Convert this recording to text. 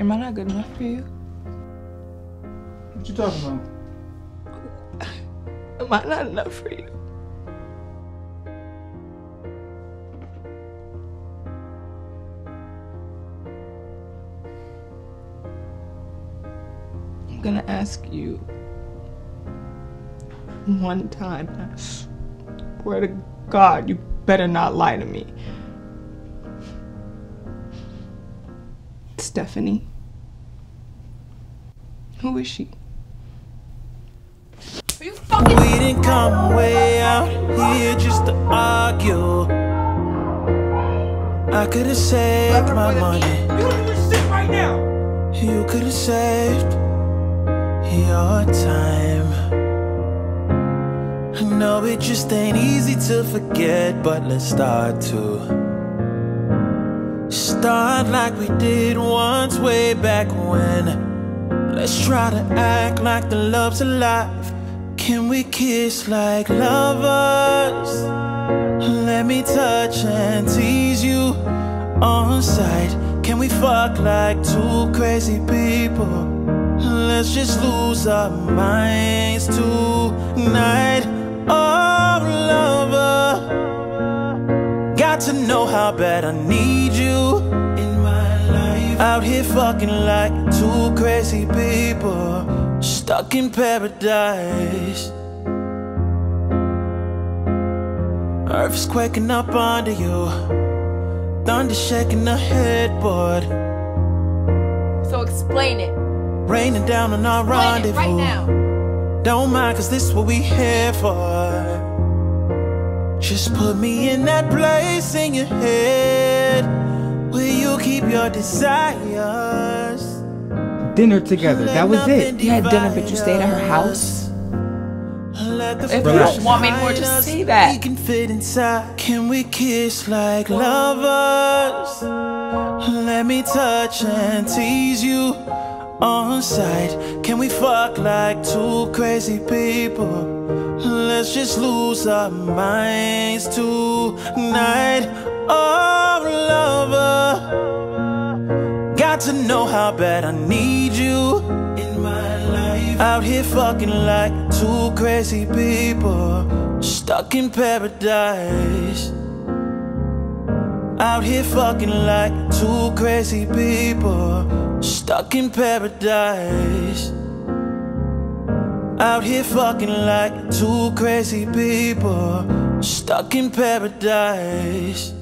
Am I not good enough for you? What you talking about? Am I not enough for you? I'm gonna ask you one time. I swear to God, you better not lie to me. Stephanie. Who is she? Are you fucking We didn't come way out here just to argue. I could have saved my money. You don't even sit right now! You could have saved your time. I know it just ain't easy to forget, but let's start to start like we did once way back when. Let's try to act like the love's alive. Can we kiss like lovers? Let me touch and tease you on sight. Can we fuck like two crazy people? Let's just lose our minds tonight. Oh, lover, got to know how bad I need you. Out here fucking like two crazy people, stuck in paradise. Earth's quaking up under you, thunder shaking the headboard, So explain it. raining down on our Explain it rendezvous. right now. Don't mind, cause this is what we here for. Just put me in that place in your head keep your desires. Dinner together. That was it. You had dinner, but you stayed at her house? If If you don't want me more, just say that. We can fit inside. Can we kiss like lovers? Let me touch and tease you on sight. Can we fuck like two crazy people? Let's just lose our minds tonight. How bad I need you in my life. Out here fucking like two crazy people, stuck in paradise. Out here fucking like two crazy people, stuck in paradise. Out here fucking like two crazy people, stuck in paradise.